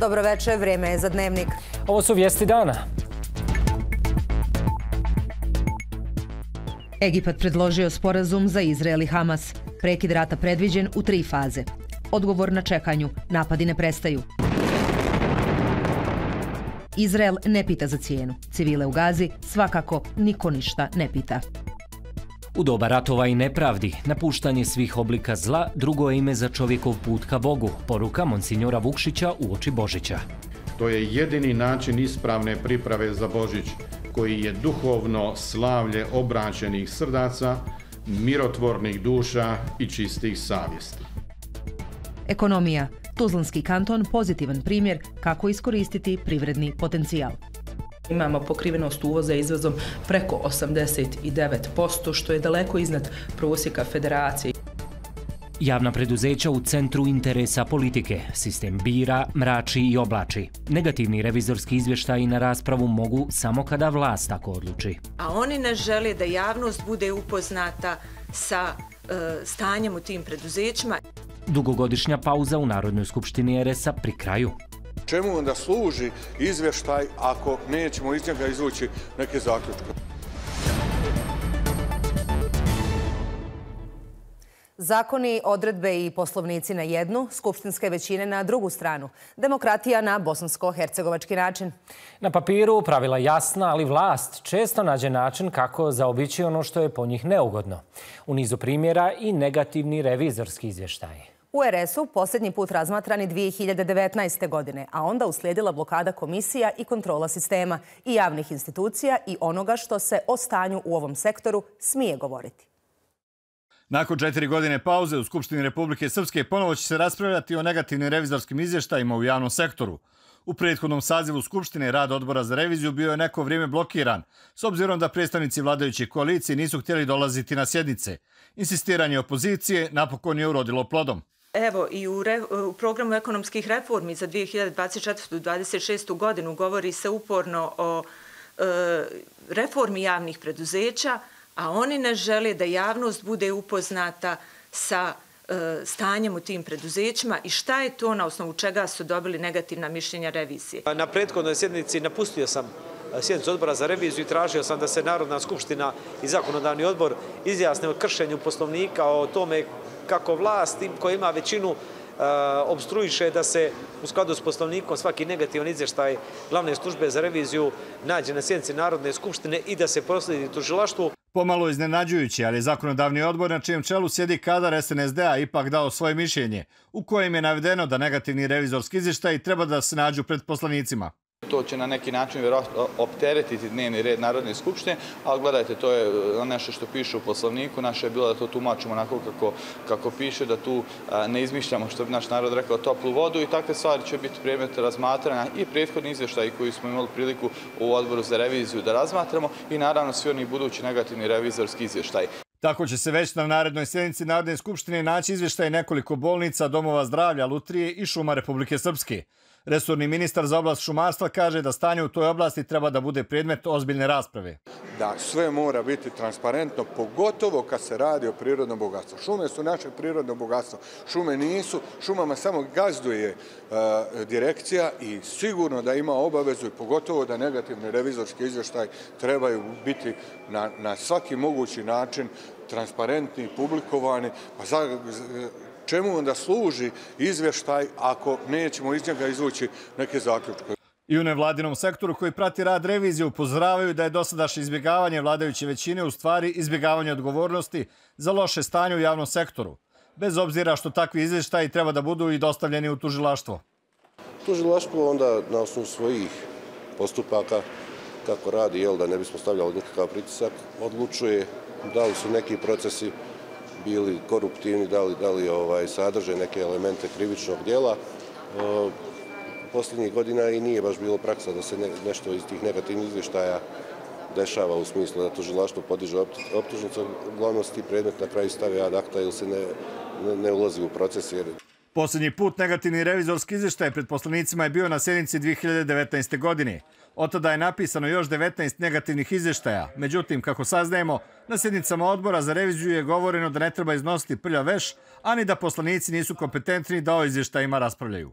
Dobroveče, vreme je za dnevnik. Ovo su vijesti dana. Egipat predložio sporazum za Izrael i Hamas. Prekid rata predviđen u tri faze. Odgovor na čekanju. Napadi ne prestaju. Izrael ne pita za cijenu. Civile u Gazi svakako niko ništa ne pita. U doba ratova i nepravdi, napuštanje svih oblika zla, drugo je ime za čovjekov put ka Bogu, poruka Monsignora Vukšića u oči Božića. To je jedini način ispravne priprave za Božić, koji je duhovno slavlje obraćenih srdaca, mirotvornih duša i čistih savjesti. Ekonomija. Tuzlanski kanton pozitivan primjer kako iskoristiti privredni potencijal. Imamo pokrivenost uvoza izvozom preko 89%, što je daleko iznad prosjeka federacije. Javna preduzeća u centru interesa politike. Sistem bira, mrači i oblači. Negativni revizorski izvještaji na raspravu mogu samo kada vlast tako odluči. A oni ne žele da javnost bude upoznata sa e, stanjem u tim preduzećima. Dugogodišnja pauza u Narodnoj skupštini RS-a pri kraju. Čemu onda služi izvještaj ako nećemo iz njega izvući neke zaključke? Zakoni, odredbe i poslovnici na jednu, skupštinske većine na drugu stranu. Demokratija na bosansko-hercegovački način. Na papiru pravila jasna, ali vlast često nađe način kako zaobići ono što je po njih neugodno. U nizu primjera i negativni revizorski izvještaje. U RS-u posljednji put razmatrani 2019. godine, a onda uslijedila blokada komisija i kontrola sistema i javnih institucija i onoga što se o stanju u ovom sektoru smije govoriti. Nakon četiri godine pauze u Skupštini Republike Srpske ponovo će se raspravljati o negativnim revizorskim izvještajima u javnom sektoru. U prethodnom sazivu Skupštine rad odbora za reviziju bio je neko vrijeme blokiran, s obzirom da predstavnici vladajuće koalicije nisu htjeli dolaziti na sjednice. Insistiranje opozicije napokon je urodilo plodom. Evo, i u, re, u programu ekonomskih reformi za 2024-2026. godinu govori se uporno o e, reformi javnih preduzeća, a oni ne žele da javnost bude upoznata sa e, stanjem u tim preduzećima i šta je to na osnovu čega su dobili negativna mišljenja revizije. Na prethodnoj sjednici napustio sam e, sjednicu odbora za reviziju i tražio sam da se Narodna skupština i zakonodavni odbor izjasne o kršenju poslovnika, o tome kako vlast koja ima većinu e, obstruiše da se u skladu s poslovnikom svaki negativan izvještaj glavne službe za reviziju nađe na sjednici Narodne skupštine i da se prosledi tužilaštvu. Pomalo iznenađujući, ali zakonodavni odbor na čijem čelu sjedi kadar SNSD-a ipak dao svoje mišljenje, u kojem je navedeno da negativni revizorski izvještaj treba da se nađu pred poslanicima. To će na neki način opteretiti dnevni red Narodne skupštine, ali gledajte, to je uh, nešto što piše u poslovniku. Naše je bilo da to tumačimo onako kako, kako piše, da tu uh, ne izmišljamo, što bi naš narod rekao, toplu vodu i takve stvari će biti predmet razmatranja i prethodni izveštaj koji smo imali priliku u odboru za reviziju da razmatramo i naravno svi oni budući negativni revizorski izveštaj. Tako će se već na narednoj sjednici Narodne skupštine naći izvještaj nekoliko bolnica, domova zdravlja, Lutrije i šuma Republike Srpske. Resorni ministar za oblast šumarstva kaže da stanje u toj oblasti treba da bude predmet ozbiljne rasprave. Da sve mora biti transparentno, pogotovo kad se radi o prirodnom bogatstvu. Šume su naše prirodno bogatstvo. Šume nisu, šumama samo gazduje e, direkcija i sigurno da ima obavezu i pogotovo da negativni revizorski izvještaj trebaju biti na, na svaki mogući način transparentni, publikovani. Pa za, čemu onda služi izvještaj ako nećemo iz njega izvući neke zaključke. I u nevladinom sektoru koji prati rad revizije upozoravaju da je dosadašnje izbjegavanje vladajuće većine u stvari izbjegavanje odgovornosti za loše stanje u javnom sektoru, bez obzira što takvi izvještaji treba da budu i dostavljeni u tužilaštvo. Tužilaštvo onda na osnovu svojih postupaka kako radi, jel da ne bismo stavljali nikakav pritisak, odlučuje da li su neki procesi bili koruptivni, da li, da li ovaj, sadrže neke elemente krivičnog dijela. E, posljednjih godina i nije baš bilo praksa da se ne, nešto iz tih negativnih izvještaja dešava u smislu da tužilaštvo podiže optužnicu, uglavnom se ti predmet na kraju stavi ad acta ili se ne, ne, ne ulazi u proces. Jer... Posljednji put negativni revizorski izvještaj pred poslanicima je bio na sjednici 2019. godine. Od tada je napisano još 19 negativnih izvještaja. Međutim, kako saznajemo, na sjednicama odbora za reviziju je govoreno da ne treba iznositi prlja veš, ani da poslanici nisu kompetentni da o izvještajima raspravljaju.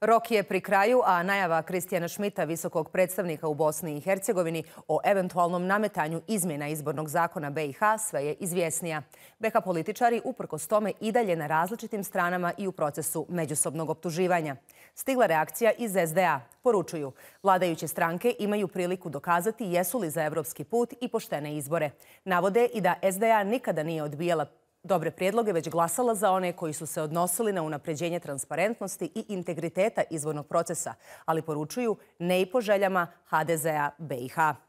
Rok je pri kraju, a najava Kristijana Šmita, visokog predstavnika u Bosni i Hercegovini, o eventualnom nametanju izmjena izbornog zakona BiH sve je izvjesnija. BiH političari uprkos tome i dalje na različitim stranama i u procesu međusobnog optuživanja. Stigla reakcija iz SDA. Poručuju, vladajuće stranke imaju priliku dokazati jesu li za evropski put i poštene izbore. Navode i da SDA nikada nije odbijala dobre prijedloge već glasala za one koji su se odnosili na unapređenje transparentnosti i integriteta izvornog procesa, ali poručuju ne i po željama HDZ-a BiH.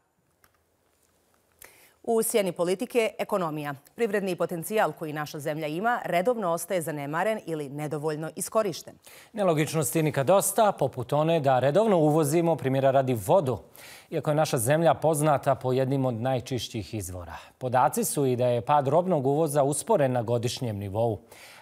U sjeni politike, ekonomija. Privredni potencijal koji naša zemlja ima redovno ostaje zanemaren ili nedovoljno iskorišten. Nelogičnosti nikad dosta, poput one da redovno uvozimo primjera radi vodu, iako je naša zemlja poznata po jednim od najčišćih izvora. Podaci su i da je pad robnog uvoza usporen na godišnjem nivou,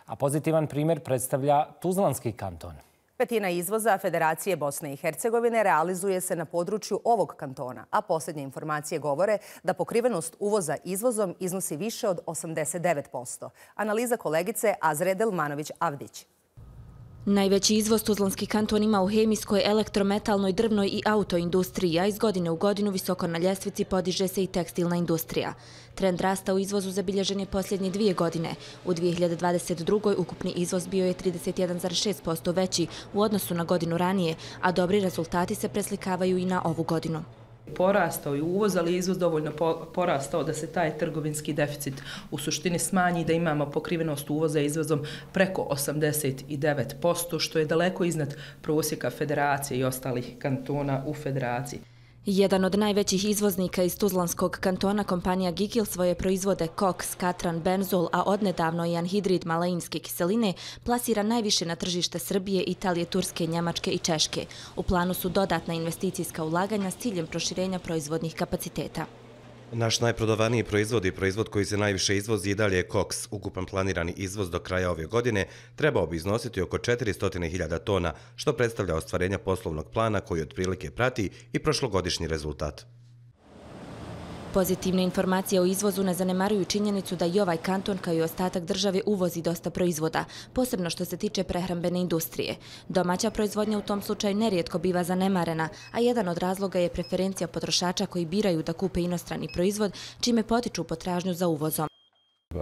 a pozitivan primjer predstavlja Tuzlanski kanton. Petina izvoza Federacije Bosne i Hercegovine realizuje se na području ovog kantona, a posljednje informacije govore da pokrivenost uvoza izvozom iznosi više od 89%. Analiza kolegice Azredel Manović-Avdić. Najveći izvoz Tuzlanski kanton ima u hemijskoj, elektrometalnoj, drvnoj i autoindustriji, a iz godine u godinu visoko na ljestvici podiže se i tekstilna industrija. Trend rasta u izvozu zabilježen je posljednje dvije godine. U 2022. ukupni izvoz bio je 31,6% veći u odnosu na godinu ranije, a dobri rezultati se preslikavaju i na ovu godinu porastao i uvoz, ali izvoz dovoljno porastao da se taj trgovinski deficit u suštini smanji da imamo pokrivenost uvoza izvozom preko 89%, što je daleko iznad prosjeka federacije i ostalih kantona u federaciji. Jedan od najvećih izvoznika iz Tuzlanskog kantona, kompanija Gigil svoje proizvode koks, katran, benzol, a odnedavno i anhidrid malainske kiseline, plasira najviše na tržište Srbije, Italije, Turske, Njemačke i Češke. U planu su dodatna investicijska ulaganja s ciljem proširenja proizvodnih kapaciteta. Naš najprodovaniji proizvod i proizvod koji se najviše izvozi i dalje je koks. Ukupan planirani izvoz do kraja ove godine trebao bi iznositi oko 400.000 tona, što predstavlja ostvarenja poslovnog plana koji otprilike prati i prošlogodišnji rezultat. Pozitivne informacije o izvozu ne zanemaruju činjenicu da i ovaj kanton kao i ostatak države uvozi dosta proizvoda, posebno što se tiče prehrambene industrije. Domaća proizvodnja u tom slučaju nerijetko biva zanemarena, a jedan od razloga je preferencija potrošača koji biraju da kupe inostrani proizvod, čime potiču potražnju za uvozom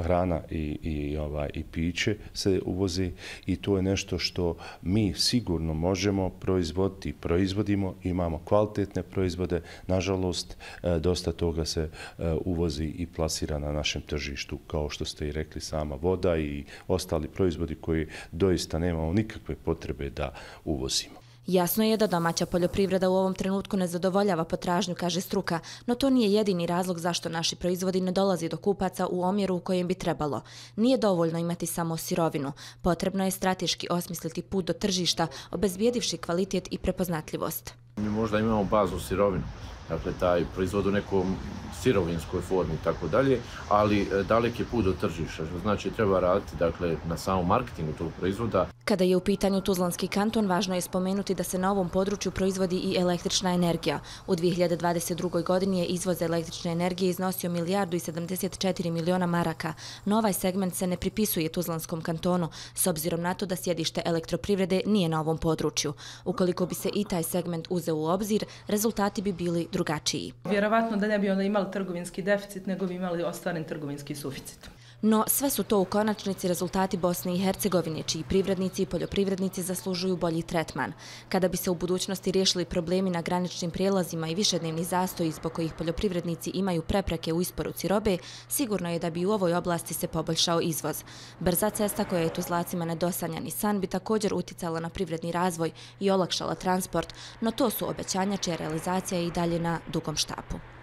hrana i, i, ovaj, i piće se uvozi i to je nešto što mi sigurno možemo proizvoditi, proizvodimo, imamo kvalitetne proizvode, nažalost e, dosta toga se e, uvozi i plasira na našem tržištu, kao što ste i rekli sama voda i ostali proizvodi koji doista nemamo nikakve potrebe da uvozimo. Jasno je da domaća poljoprivreda u ovom trenutku ne zadovoljava potražnju, kaže struka, no to nije jedini razlog zašto naši proizvodi ne dolazi do kupaca u omjeru u kojem bi trebalo. Nije dovoljno imati samo sirovinu. Potrebno je strateški osmisliti put do tržišta, obezbijedivši kvalitet i prepoznatljivost. Mi možda imamo bazu sirovinu, dakle taj proizvod u nekom sirovinskoj formi i tako dalje, ali e, dalek je put do tržiša, što znači treba raditi dakle, na samom marketingu tog proizvoda. Kada je u pitanju Tuzlanski kanton, važno je spomenuti da se na ovom području proizvodi i električna energija. U 2022. godini je izvoz električne energije iznosio milijardu i 74 miliona maraka, no ovaj segment se ne pripisuje Tuzlanskom kantonu, s obzirom na to da sjedište elektroprivrede nije na ovom području. Ukoliko bi se i taj segment uzeo u obzir, rezultati bi bili drugačiji. Vjerovatno da ne bi onda imali trgovinski deficit, nego bi imali ostvaren trgovinski suficit. No sve su to u konačnici rezultati Bosne i Hercegovine, čiji privrednici i poljoprivrednici zaslužuju bolji tretman. Kada bi se u budućnosti riješili problemi na graničnim prijelazima i višednevni zastoji zbog kojih poljoprivrednici imaju prepreke u isporuci robe, sigurno je da bi u ovoj oblasti se poboljšao izvoz. Brza cesta koja je tu zlacima nedosanjani san bi također uticala na privredni razvoj i olakšala transport, no to su obećanja čija realizacija je i dalje na dugom štapu.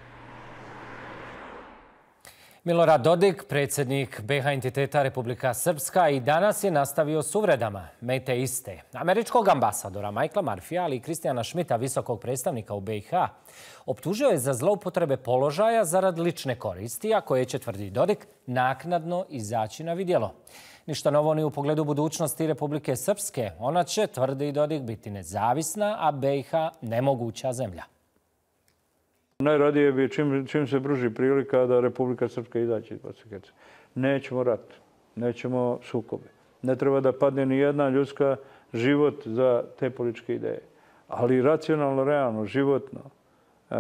Milorad Dodik, predsjednik BH entiteta Republika Srpska i danas je nastavio s uvredama. Mete iste. Američkog ambasadora Majkla Marfija, ali i Kristijana Šmita, visokog predstavnika u BiH, optužio je za zloupotrebe položaja zarad lične koristi, a koje će tvrdi Dodik naknadno izaći na vidjelo. Ništa novo ni u pogledu budućnosti Republike Srpske. Ona će, tvrdi Dodik, biti nezavisna, a BiH nemoguća zemlja. Najradije bi čim, čim se bruži prilika da Republika Srpska izaći iz Bosne Nećemo rat, nećemo sukobe. Ne treba da padne ni jedna ljudska život za te političke ideje. Ali racionalno, realno, životno, e,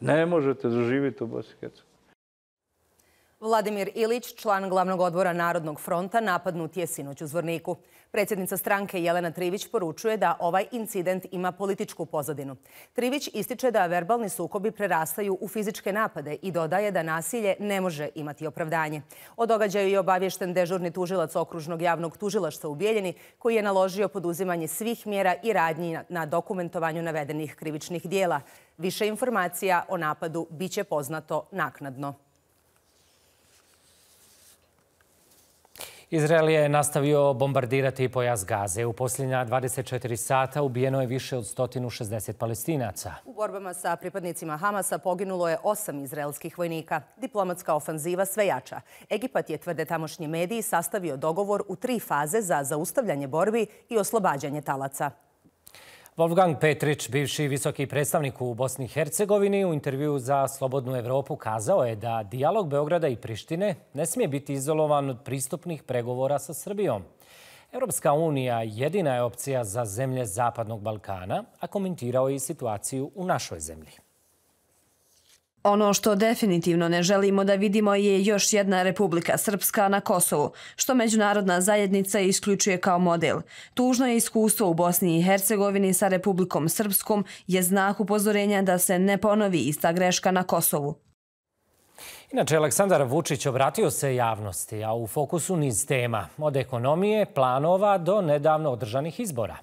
ne možete zaživiti u Bosni i Hercegovini. Vladimir Ilić, član glavnog odbora Narodnog fronta, napadnut je sinoć u Zvorniku. Predsjednica stranke Jelena Trivić poručuje da ovaj incident ima političku pozadinu. Trivić ističe da verbalni sukobi prerastaju u fizičke napade i dodaje da nasilje ne može imati opravdanje. O događaju je obavješten dežurni tužilac okružnog javnog tužilaštva u Bijeljini koji je naložio poduzimanje svih mjera i radnji na dokumentovanju navedenih krivičnih dijela. Više informacija o napadu biće poznato naknadno. Izrael je nastavio bombardirati pojas Gaze. U posljednja 24 sata ubijeno je više od 160 palestinaca. U borbama sa pripadnicima Hamasa poginulo je osam izraelskih vojnika. Diplomatska ofanziva sve jača. Egipat je, tvrde tamošnji mediji, sastavio dogovor u tri faze za zaustavljanje borbi i oslobađanje talaca. Wolfgang Petrić, bivši visoki predstavnik u Bosni i Hercegovini, u intervju za Slobodnu Evropu kazao je da dijalog Beograda i Prištine ne smije biti izolovan od pristupnih pregovora sa Srbijom. Evropska unija jedina je opcija za zemlje Zapadnog Balkana, a komentirao je i situaciju u našoj zemlji. Ono što definitivno ne želimo da vidimo je još jedna Republika Srpska na Kosovu, što međunarodna zajednica isključuje kao model. Tužno je iskustvo u Bosni i Hercegovini sa Republikom Srpskom je znak upozorenja da se ne ponovi ista greška na Kosovu. Inače, Aleksandar Vučić obratio se javnosti, a u fokusu niz tema, od ekonomije, planova do nedavno održanih izbora.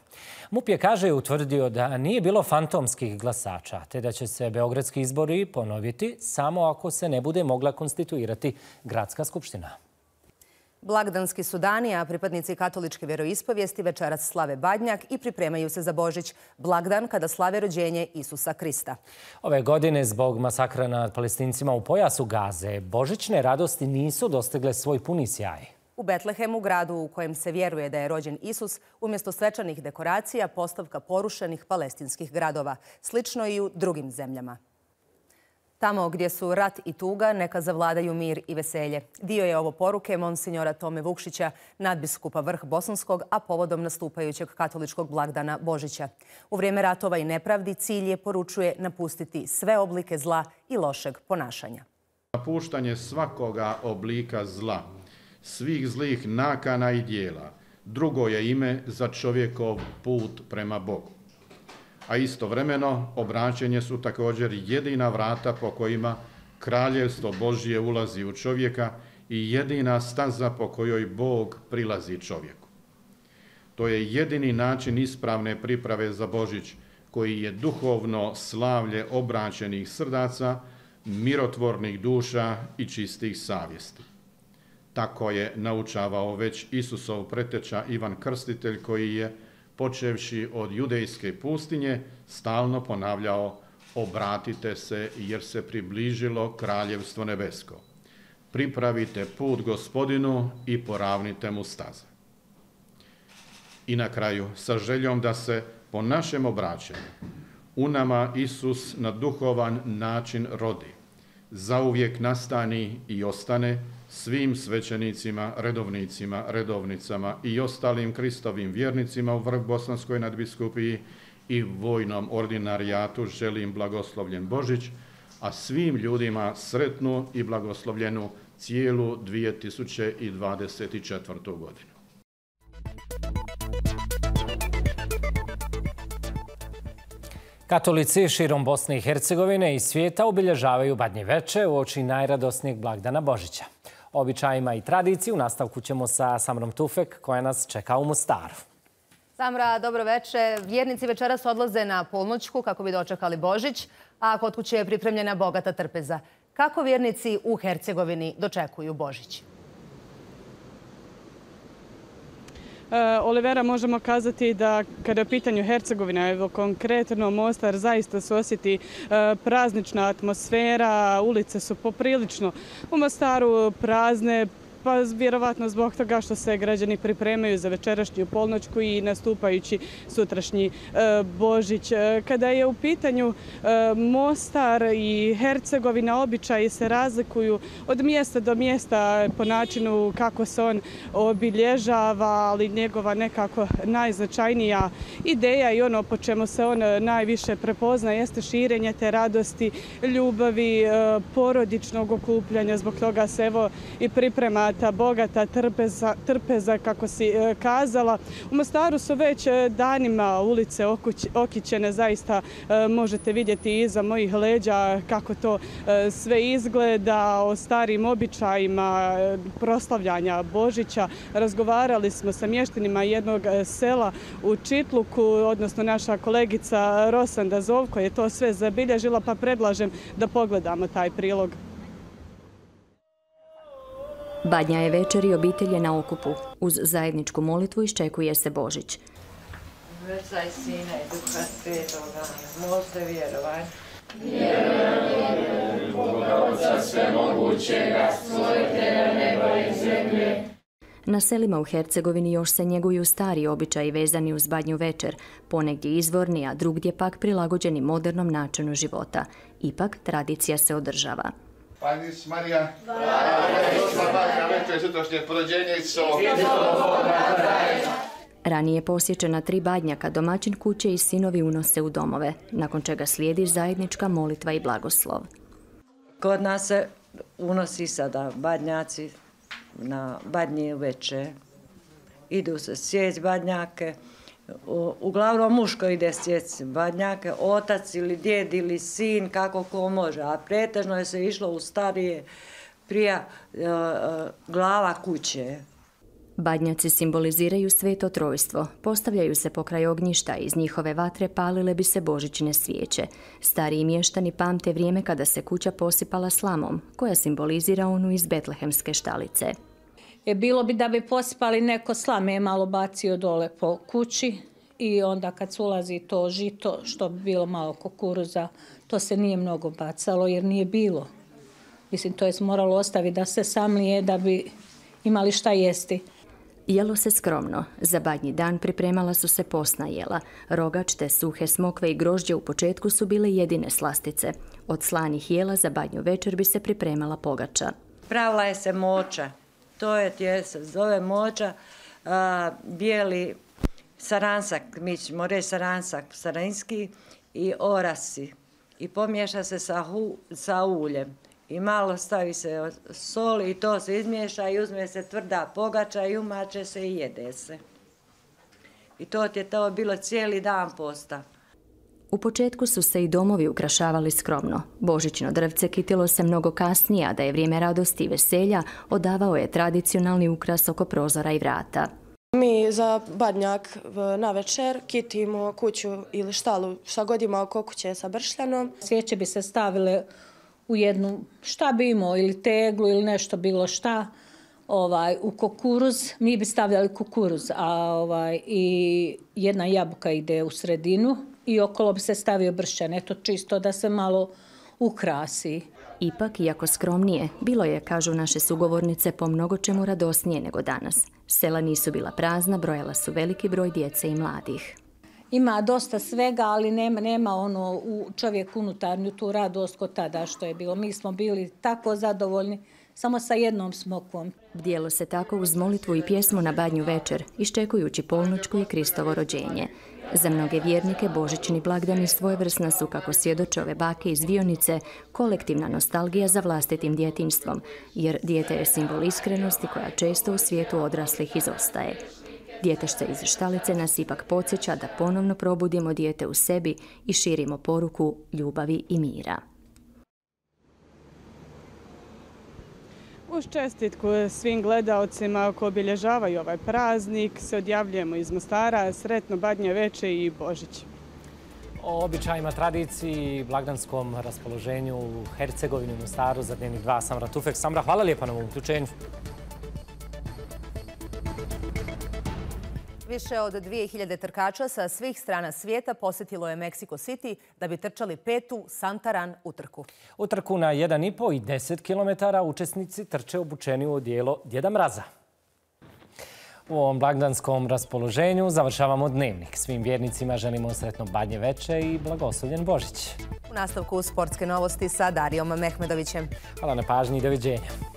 MUP je, kaže, utvrdio da nije bilo fantomskih glasača, te da će se Beogradski izbori ponoviti samo ako se ne bude mogla konstituirati Gradska skupština. Blagdanski su dani, a pripadnici katoličke vjeroispovijesti večeras slave Badnjak i pripremaju se za Božić. Blagdan kada slave rođenje Isusa Krista. Ove godine, zbog masakra nad palestincima u pojasu Gaze, Božićne radosti nisu dostigle svoj puni sjaj. U Betlehemu, gradu u kojem se vjeruje da je rođen Isus, umjesto svečanih dekoracija postavka porušenih palestinskih gradova, slično i u drugim zemljama. Tamo gdje su rat i tuga, neka zavladaju mir i veselje. Dio je ovo poruke monsignora Tome Vukšića, nadbiskupa vrh Bosanskog, a povodom nastupajućeg katoličkog blagdana Božića. U vrijeme ratova i nepravdi cilj je poručuje napustiti sve oblike zla i lošeg ponašanja. Napuštanje svakoga oblika zla, svih zlih nakana i dijela, drugo je ime za čovjekov put prema Bogu a istovremeno obraćenje su također jedina vrata po kojima kraljevstvo Božije ulazi u čovjeka i jedina staza po kojoj Bog prilazi čovjeku. To je jedini način ispravne priprave za Božić, koji je duhovno slavlje obraćenih srdaca, mirotvornih duša i čistih savjesti. Tako je naučavao već Isusov preteča Ivan Krstitelj, koji je počevši od judejske pustinje, stalno ponavljao obratite se jer se približilo kraljevstvo nebesko. Pripravite put gospodinu i poravnite mu staze. I na kraju, sa željom da se po našem obraćanju u nama Isus na duhovan način rodi, zauvijek nastani i ostane, svim svećenicima, redovnicima, redovnicama i ostalim kristovim vjernicima u vrh Bosanskoj nadbiskupiji i vojnom ordinarijatu želim blagoslovljen Božić, a svim ljudima sretnu i blagoslovljenu cijelu 2024. godinu. Katolici širom Bosne i Hercegovine i svijeta obilježavaju badnje veče u oči najradosnijeg blagdana Božića običajima i tradiciji. U nastavku ćemo sa Samrom Tufek koja nas čeka u Mostaru. Samra, dobro veče. Vjernici večeras odlaze na polnoćku kako bi dočekali Božić, a kod kuće je pripremljena bogata trpeza. Kako vjernici u Hercegovini dočekuju Božić? Eh, Olivera, možemo kazati da kada je pitanju Hercegovina, evo konkretno Mostar, zaista se osjeti eh, praznična atmosfera, ulice su poprilično u Mostaru prazne, Pa vjerovatno zbog toga što se građani pripremaju za večerašnju polnoćku i nastupajući sutrašnji e, Božić. E, kada je u pitanju e, Mostar i Hercegovina, običaji se razlikuju od mjesta do mjesta po načinu kako se on obilježava, ali njegova nekako najznačajnija ideja i ono po čemu se on najviše prepozna jeste širenje te radosti, ljubavi, e, porodičnog okupljanja. Zbog toga se evo i priprema ta bogata trpeza, trpeza kako si e, kazala. U Mostaru su već e, danima ulice okićene, zaista e, možete vidjeti iza mojih leđa kako to sve izgleda o starim običajima proslavljanja Božića. Razgovarali smo sa mještinima jednog sela u Čitluku, odnosno naša kolegica Rosanda Zovko je to sve zabilježila, pa predlažem da pogledamo taj prilog. Badnja je večer i obitelje na okupu. Uz zajedničku molitvu iščekuje se Božić. Vrca i sina i duha svetoga, možete vjerovati. Na selima u Hercegovini još se njeguju stari običaji vezani uz badnju večer, ponegdje izvorni, a drugdje pak prilagođeni modernom načinu života. Ipak, tradicija se održava. Panis Marija. Ranije posjećena tri badnjaka, domaćin kuće i sinovi unose u domove, nakon čega slijedi zajednička molitva i blagoslov. Kod nas se unosi sada badnjaci na badnje veče. Idu se sjeć badnjake, uglavnom muško ide sjeci badnjake, otac ili djed ili sin, kako ko može. A pretežno je se išlo u starije prija e, e, glava kuće. Badnjaci simboliziraju sveto trojstvo. Postavljaju se pokraj ognjišta, iz njihove vatre palile bi se božićne svijeće. Stariji mještani pamte vrijeme kada se kuća posipala slamom, koja simbolizira onu iz Betlehemske štalice. E, bilo bi da bi posipali neko slame malo bacio dole po kući i onda kad se ulazi to žito, što bi bilo malo kukuruza, to se nije mnogo bacalo jer nije bilo. Mislim, to je moralo ostaviti da se samlije da bi imali šta jesti. Jelo se skromno. Za badnji dan pripremala su se posna jela. Rogač te suhe smokve i grožđe u početku su bile jedine slastice. Od slanih jela za badnju večer bi se pripremala pogača. Pravila je se moča to je tje se zove moča, a, bijeli saransak, mi ćemo reći saransak, saranski i orasi. I pomješa se sa, hu, sa uljem. I malo stavi se sol i to se izmiješa i uzme se tvrda pogača i umače se i jede se. I to ti je to bilo cijeli dan posta. U početku su se i domovi ukrašavali skromno. Božićno drvce kitilo se mnogo kasnije, a da je vrijeme radosti i veselja, odavao je tradicionalni ukras oko prozora i vrata. Mi za badnjak na večer kitimo kuću ili štalu šta god ima oko kuće sa bršljanom. Svijeće bi se stavile u jednu šta bi imao ili teglu ili nešto bilo šta ovaj u kukuruz mi bi stavljali kukuruz a ovaj i jedna jabuka ide u sredinu i okolo bi se stavio bršćan, eto čisto da se malo ukrasi. Ipak, iako skromnije, bilo je, kažu naše sugovornice, po mnogo čemu radosnije nego danas. Sela nisu bila prazna, brojala su veliki broj djece i mladih. Ima dosta svega, ali nema, nema ono u čovjek unutarnju tu radost kod tada što je bilo. Mi smo bili tako zadovoljni samo sa jednom smokvom. Dijelo se tako uz molitvu i pjesmu na badnju večer, iščekujući polnočku i Kristovo rođenje. Za mnoge vjernike božićni blagdani svojevrsna su, kako svjedoče ove bake iz Vionice, kolektivna nostalgija za vlastitim djetinstvom, jer dijete je simbol iskrenosti koja često u svijetu odraslih izostaje. Djetešce iz štalice nas ipak podsjeća da ponovno probudimo dijete u sebi i širimo poruku ljubavi i mira. Uz čestitku svim gledalcima ko obilježavaju ovaj praznik se odjavljujemo iz Mostara. Sretno Badnje veče i Božić. O običajima, tradiciji i blagdanskom raspoloženju u Hercegovini u Mostaru za dnevnih dva Samra Tufek. Samra, hvala lijepa na ovom uključenju. Više od 2000 trkača sa svih strana svijeta posjetilo je Mexico City da bi trčali petu Santaran utrku. Utrku na 1,5 i 10 km učesnici trče obučeni u odijelo Djeda Mraza. U ovom blagdanskom raspoloženju završavamo dnevnik. Svim vjernicima želimo sretno badnje veče i blagoslovljen Božić. U nastavku sportske novosti sa Darijom Mehmedovićem. Hvala na pažnji i doviđenja.